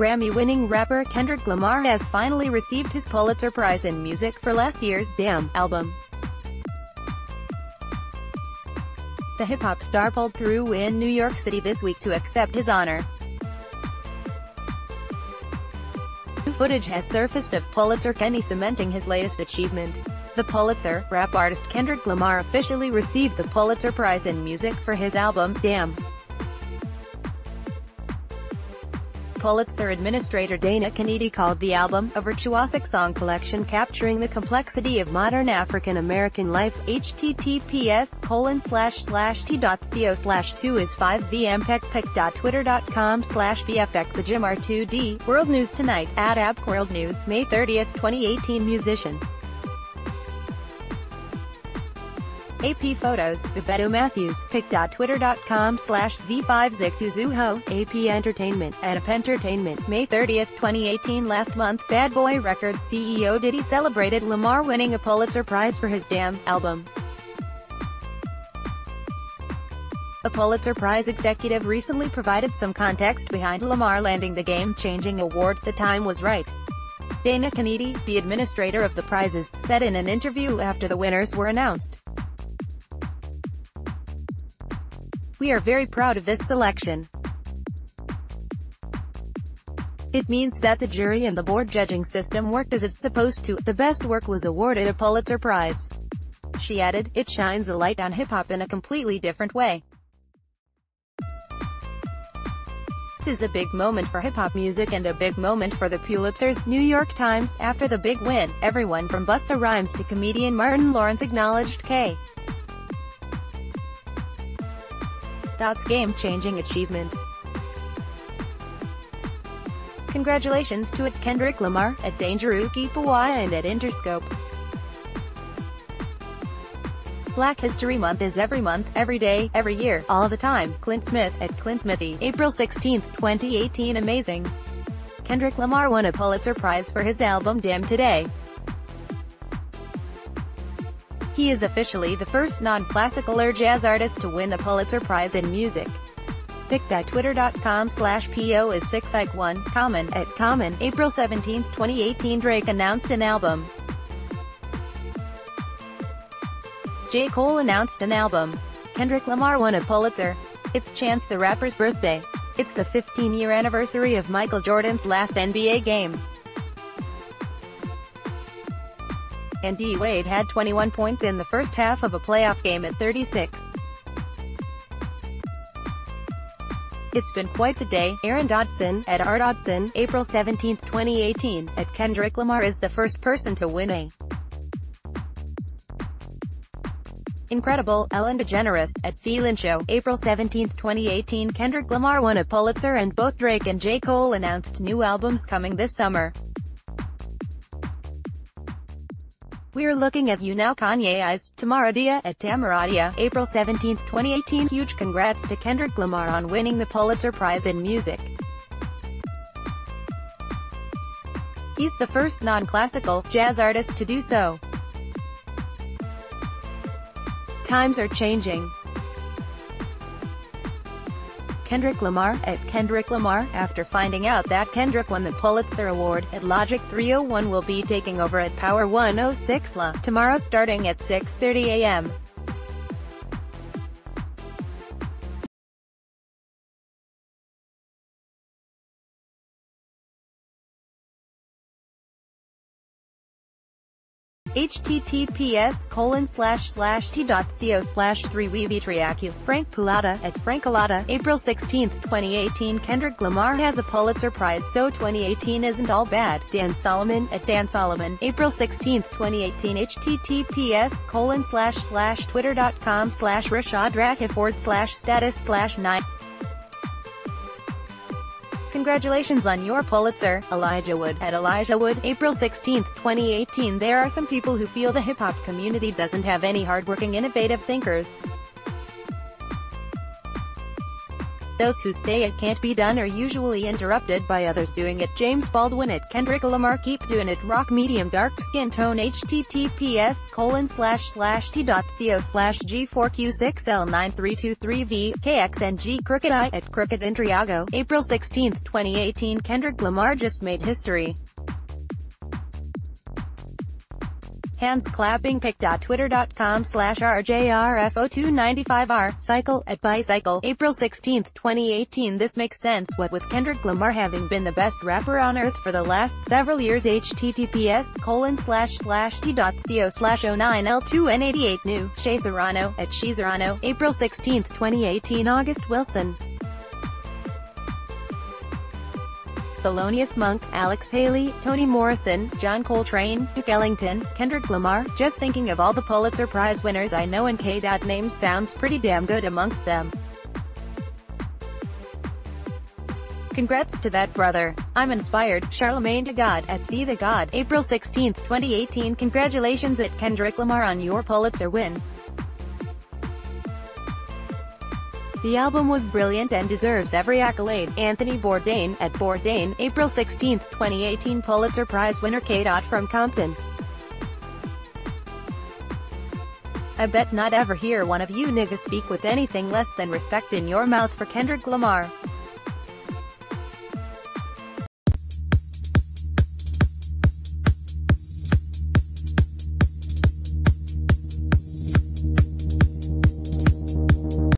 Grammy-winning rapper Kendrick Lamar has finally received his Pulitzer Prize in Music for last year's Damn album. The hip-hop star pulled through in New York City this week to accept his honor. Footage has surfaced of Pulitzer Kenny cementing his latest achievement. The Pulitzer, rap artist Kendrick Lamar officially received the Pulitzer Prize in Music for his album, Damn. Pulitzer Administrator Dana Canedy called the album, a virtuosic song collection capturing the complexity of modern African American life, https colon slash slash t.co slash 2 is 5 vmpecpic.twitter.com slash vfxajimr2d, World News Tonight, at App World News, May 30, 2018 Musician AP Photos, Bebeto Matthews, pic.twitter.com slash z5zictuzuho, AP Entertainment, Edip Entertainment, May 30, 2018 Last month, Bad Boy Records CEO Diddy celebrated Lamar winning a Pulitzer Prize for his Damn album. A Pulitzer Prize executive recently provided some context behind Lamar landing the game-changing award, the time was right. Dana Canedy, the administrator of the prizes, said in an interview after the winners were announced. We are very proud of this selection. It means that the jury and the board judging system worked as it's supposed to. The best work was awarded a Pulitzer Prize. She added, it shines a light on hip-hop in a completely different way. This is a big moment for hip-hop music and a big moment for the Pulitzers, New York Times. After the big win, everyone from Busta Rhymes to comedian Martin Lawrence acknowledged K. Dot's game-changing achievement. Congratulations to at Kendrick Lamar, at Dangeruki Pawaya and at Interscope. Black History Month is every month, every day, every year, all the time. Clint Smith, at Clint Smithy, April 16, 2018 Amazing. Kendrick Lamar won a Pulitzer Prize for his album Damn Today. He is officially the first non-classical or jazz artist to win the Pulitzer Prize in Music. Pic.twitter.com slash PO is 6 Ike 1, Common, at Common, April 17, 2018 Drake announced an album. J. Cole announced an album. Kendrick Lamar won a Pulitzer. It's Chance the Rapper's birthday. It's the 15-year anniversary of Michael Jordan's last NBA game. And D. Wade had 21 points in the first half of a playoff game at 36. It's been quite the day. Aaron Dodson, at R. Dodson, April 17, 2018, at Kendrick Lamar is the first person to win a Incredible, Ellen DeGeneres, at Phelan Show, April 17, 2018 Kendrick Lamar won a Pulitzer and both Drake and J. Cole announced new albums coming this summer. We're looking at you now Kanye Eyes, Tamaradia, at Tamaradia, April 17, 2018 Huge congrats to Kendrick Lamar on winning the Pulitzer Prize in Music. He's the first non-classical, jazz artist to do so. Times are changing. Kendrick Lamar, at Kendrick Lamar, after finding out that Kendrick won the Pulitzer Award, at Logic 301 will be taking over at Power 106 La, tomorrow starting at 6.30 a.m. https colon slash slash t.co slash 3 Weevitriacu, Frank Pulata, at Frank Alata, April 16, 2018 Kendrick Lamar has a Pulitzer Prize so 2018 isn't all bad, Dan Solomon, at Dan Solomon, April 16, 2018 https colon slash slash twitter.com slash Rashad forward slash status slash 9 Congratulations on your Pulitzer, Elijah Wood. At Elijah Wood, April 16, 2018 There are some people who feel the hip-hop community doesn't have any hardworking innovative thinkers. Those who say it can't be done are usually interrupted by others doing it. James Baldwin at Kendrick Lamar Keep Doing It Rock Medium Dark Skin Tone https colon slash slash t.co slash g4q6l9323v kxng Crooked Eye at Crooked Intriago April 16, 2018 Kendrick Lamar just made history. Hands clapping pic.twitter.com slash rjrfo295r, cycle, at bicycle, April 16, 2018 This makes sense what with Kendrick Lamar having been the best rapper on earth for the last several years. Https colon slash slash t.co slash 09l2n88 new, Shea Serrano, at Shea Serrano, April 16, 2018 August Wilson Thelonious Monk, Alex Haley, Toni Morrison, John Coltrane, Duke Ellington, Kendrick Lamar, just thinking of all the Pulitzer Prize winners I know and K. names sounds pretty damn good amongst them. Congrats to that brother. I'm inspired. Charlemagne the God at See the God, April 16, 2018 Congratulations at Kendrick Lamar on your Pulitzer win. The album was brilliant and deserves every accolade. Anthony Bourdain, at Bourdain, April 16, 2018 Pulitzer Prize winner Kate K. from Compton. I bet not ever hear one of you niggas speak with anything less than respect in your mouth for Kendrick Lamar.